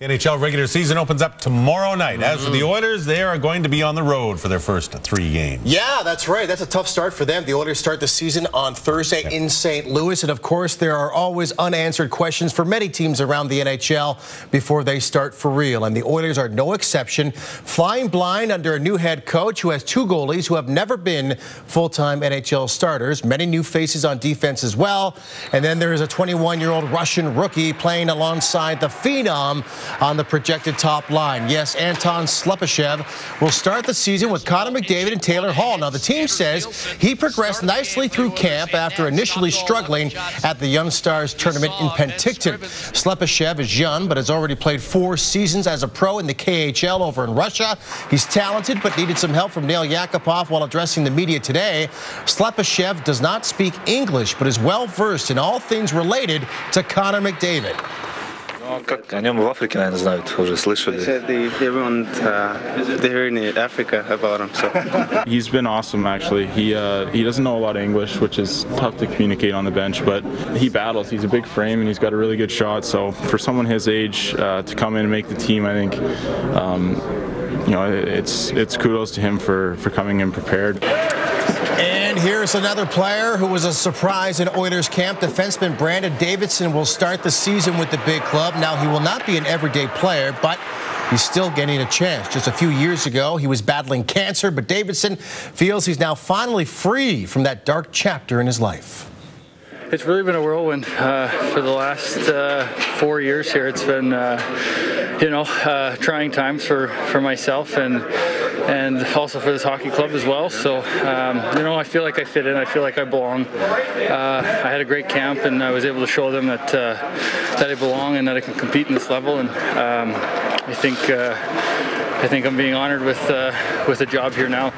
NHL regular season opens up tomorrow night. As for the Mm-hmm. Oilers, they are going to be on the road for their first three games. Yeah, that's right. That's a tough start for them. The Oilers start the season on Thursday in St. Louis. And of course, there are always unanswered questions for many teams around the NHL before they start for real. And the Oilers are no exception, flying blind under a new head coach who has two goalies who have never been full time NHL starters, many new faces on defense as well. And then there is a 21 year old Russian rookie playing alongside the Phenom on the projected top line. Yes, Anton Slepyshev will start the season with Connor McDavid and Taylor Hall. Now, the team says he progressed nicely through camp after initially struggling at the Young Stars tournament in Penticton. Slepyshev is young, but has already played four seasons as a pro in the KHL over in Russia. He's talented, but needed some help from Nail Yakupov while addressing the media today. Slepyshev does not speak English, but is well versed in all things related to Connor McDavid. Ну, как о нем в Африке, наверное, знают, уже слышали. said they, everyone uh, they heard in Africa about him. So He's been awesome, actually. He uh, he doesn't know a lot of English, which is tough to communicate on the bench, but he battles. He's a big frame and he's got a really good shot. So for someone his age uh, to come in and make the team, I think, um, you know, it's it's kudos to him for for coming in prepared. And here's another player who was a surprise in Oilers camp. Defenseman Brandon Davidson will start the season with the big club. Now, he will not be an everyday player, but he's still getting a chance. Just a few years ago, he was battling cancer, but Davidson feels he's now finally free from that dark chapter in his life. It's really been a whirlwind uh, for the last uh, four years here. It's been, uh, you know, uh, trying times for, for myself and and also for this hockey club as well. So, um, you know, I feel like I fit in. I feel like I belong. Uh, I had a great camp, and I was able to show them that uh, that I belong and that I can compete in this level. And um, I think uh, I think I'm being honored with uh, with a job here now.